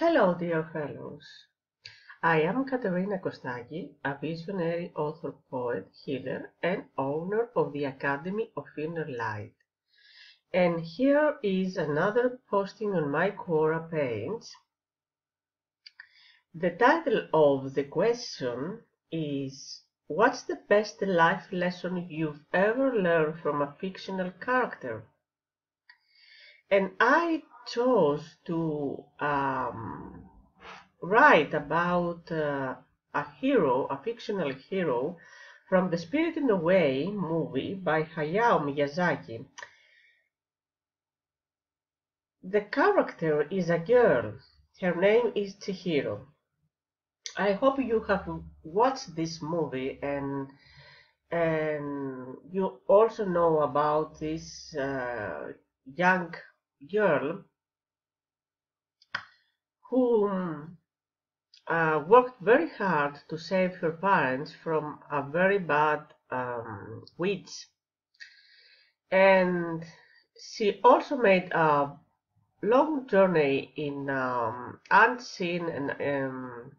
Hello, dear fellows. I am Katerina Kostaki, a visionary author, poet, healer, and owner of the Academy of Inner Light. And here is another posting on my Quora page. The title of the question is What's the best life lesson you've ever learned from a fictional character? And I chose to um, write about uh, a hero, a fictional hero, from the Spirit in the Away movie by Hayao Miyazaki. The character is a girl. Her name is Chihiro. I hope you have watched this movie and and you also know about this uh, young girl who uh, worked very hard to save her parents from a very bad um, witch. And she also made a long journey in um, unseen and um,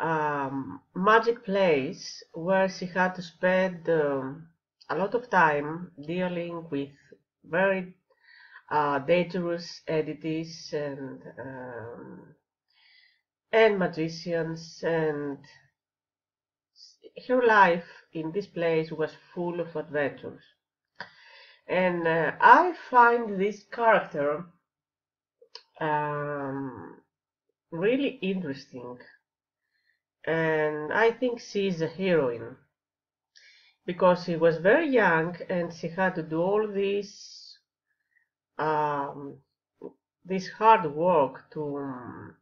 um, magic place where she had to spend um, a lot of time dealing with very uh, dangerous entities and um, and magicians and her life in this place was full of adventures. And uh, I find this character um, really interesting. And I think she is a heroine because she was very young and she had to do all this um, this hard work to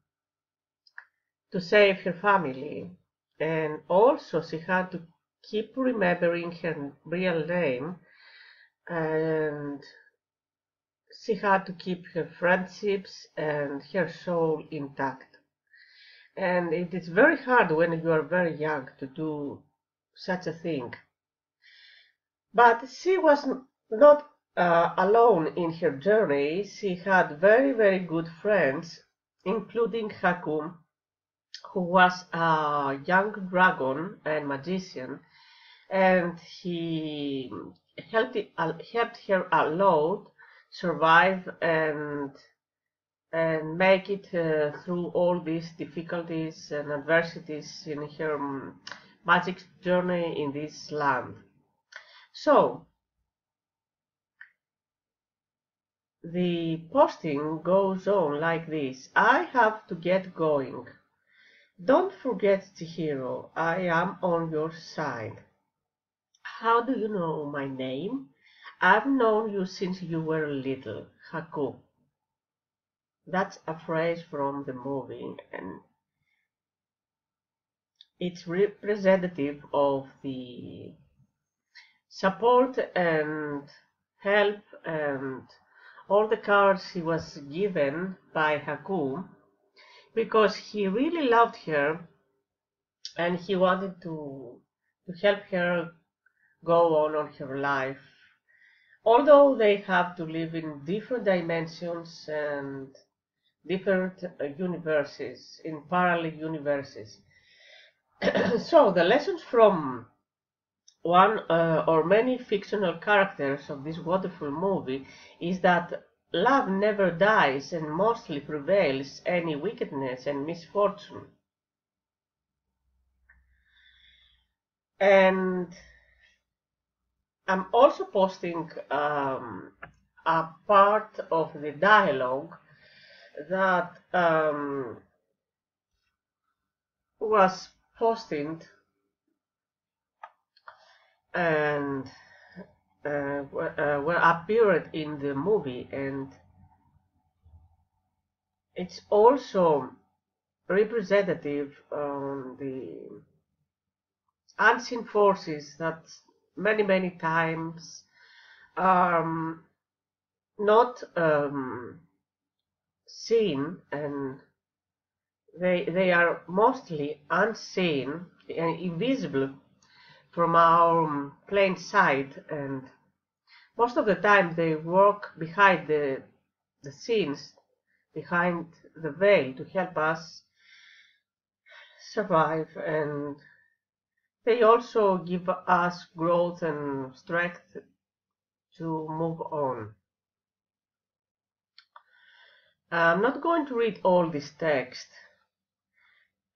to save her family. And also she had to keep remembering her real name. And she had to keep her friendships and her soul intact. And it is very hard when you are very young to do such a thing. But she was not uh, alone in her journey, she had very, very good friends, including Haku, who was a young dragon and magician, and he helped, uh, helped her a lot survive and and make it uh, through all these difficulties and adversities in her um, magic journey in this land. So, The posting goes on like this. I have to get going. Don't forget Chihiro, I am on your side. How do you know my name? I've known you since you were little, Haku. That's a phrase from the movie and it's representative of the support and help and all the cards he was given by Haku because he really loved her and he wanted to to help her go on on her life. Although they have to live in different dimensions and different uh, universes in parallel universes. So the lessons from one uh, or many fictional characters of this wonderful movie is that love never dies and mostly prevails any wickedness and misfortune. And I'm also posting um, a part of the dialogue that um, was posted and uh, uh, were appeared in the movie and it's also representative on the unseen forces that many many times are um, not um, seen and they they are mostly unseen and invisible from our plain sight and most of the time they work behind the, the scenes behind the veil to help us survive and they also give us growth and strength to move on. I'm not going to read all this text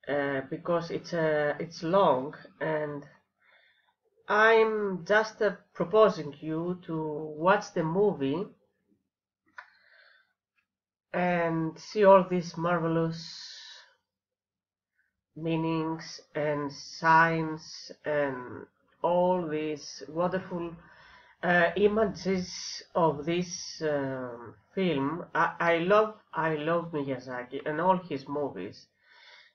uh, because it's uh, it's long and I'm just uh, proposing you to watch the movie and see all these marvelous meanings and signs and all these wonderful uh, images of this um, film. I, I love I love Miyazaki and all his movies,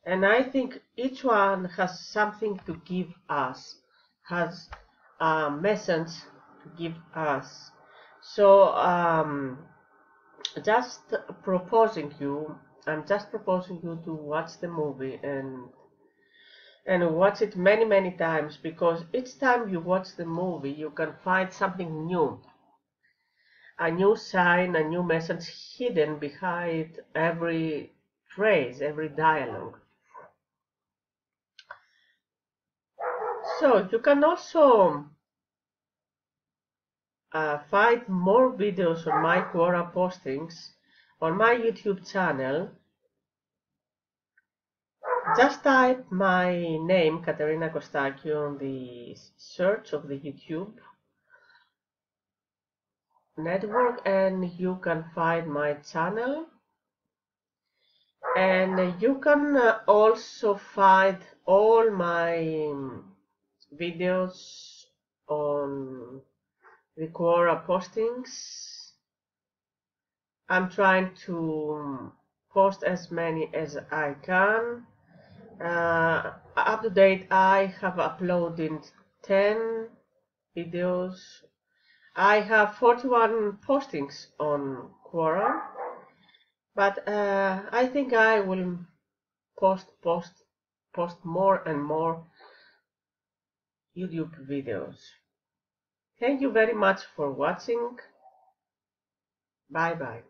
and I think each one has something to give us, has a message to give us. So um, just proposing you I'm just proposing you to watch the movie and and watch it many many times because each time you watch the movie you can find something new a new sign a new message hidden behind every phrase every dialogue so you can also uh, find more videos on my Quora postings on my YouTube channel. Just type my name, Katerina Kostaki, on the search of the YouTube network and you can find my channel and you can uh, also find all my videos on the Quora postings. I'm trying to post as many as I can. Uh, up to date, I have uploaded 10 videos. I have 41 postings on Quora, but uh, I think I will post, post, post more and more YouTube videos. Thank you very much for watching. Bye bye.